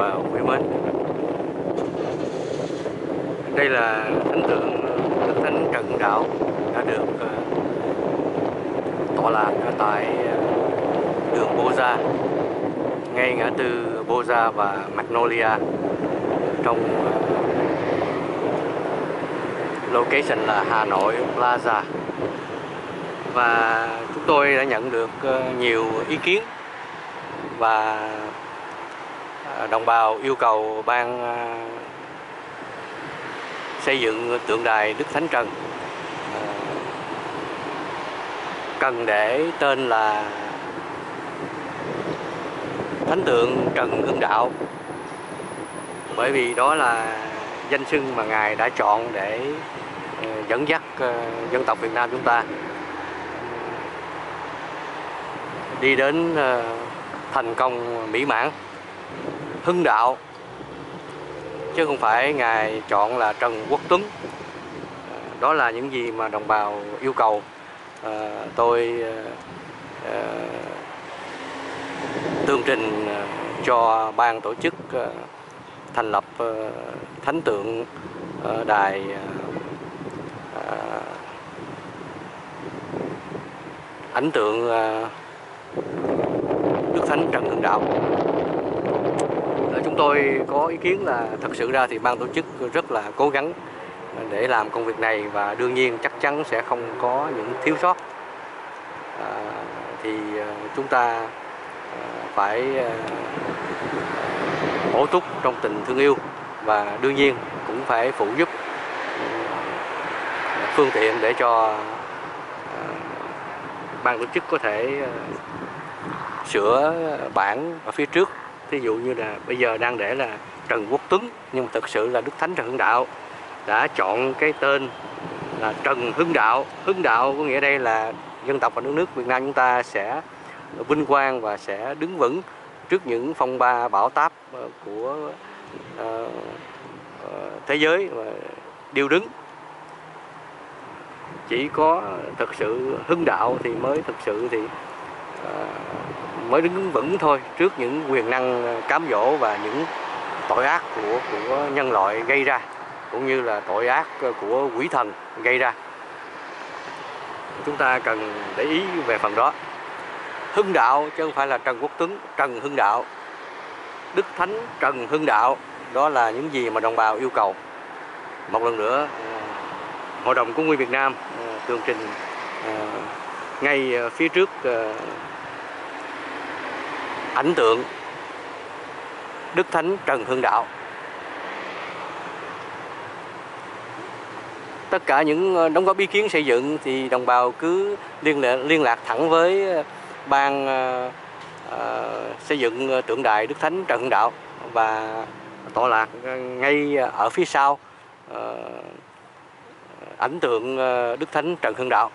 và quý mến đây là thánh tượng đức thánh trần đạo đã được ờ, tọa lạc ở tại ờ, đường Bô Gia, ngay ngã tư Bô Gia và Magnolia. Trong ờ, location là Hà Nội Plaza. Và chúng tôi đã nhận được nhiều ý kiến và đồng bào yêu cầu ban à, xây dựng tượng đài Đức Thánh Trần. À, cần để tên là Thánh tượng Trần Hưng Đạo. Bởi vì đó là danh xưng mà Ngài đã chọn để à, dẫn dắt dân tộc Việt Nam chúng ta. Đi đến thành công mỹ mãn hưng đạo. Chứ không phải ngài chọn là Trần Quốc Tuấn. Đó là những gì mà đồng bào yêu cầu. À, tôi à, tương tường trình cho ban tổ chức à, thành lập à, thánh tượng à, đài à, ảnh tượng à, Đức Thánh Trần Hưng Đạo. Tôi có ý kiến là thật sự ra thì ban tổ chức rất là cố gắng để làm công việc này và đương nhiên chắc chắn sẽ không có những thiếu sót. À, thì à, chúng ta à, phải à, bổ túc trong tình thương yêu và đương nhiên cũng phải phụ giúp ừ, phương tiện để cho ban tổ chức có thể sửa bản ở phía trước thí dụ như là bây giờ đang để là Trần Quốc Tuấn nhưng mà thực sự là Đức Thánh Trần Hưng Đạo đã chọn cái tên là Trần Hưng Đạo. Hưng Đạo có nghĩa đây là dân tộc và nước nước Việt Nam chúng ta sẽ vinh quang và sẽ đứng vững trước những phong ba bão táp ờ, của uh, thế giới và điêu đứng. Chỉ có thực sự hưng đạo thì mới thực sự thì mới đứng vững thôi, trước những quyền năng ờ, cám dỗ và những tội ác của của nhân loại gây ra, cũng như là tội ác ờ, của quỷ thần gây ra. Chúng ta cần để ý về phần đó. Hưng đạo chứ không phải là trần quốc tuấn, trần hưng đạo. Đức thánh trần hưng đạo, đó là những gì mà đồng bào yêu cầu. Một lần nữa ờ, hội đồng của nguyên việt nam tường trình ngay phía trước ảnh tượng Đức Thánh Trần Hưng Đạo. Tất cả những ờ, đóng góp ý kiến xây dựng thì đồng bào cứ liên lạc, liên lạc thẳng với ban uh, xây dựng tượng đài Đức Thánh Trần Hưng Đạo và tọa lạc ngay ở phía sau uh, ảnh tượng Đức Thánh Trần Hưng Đạo.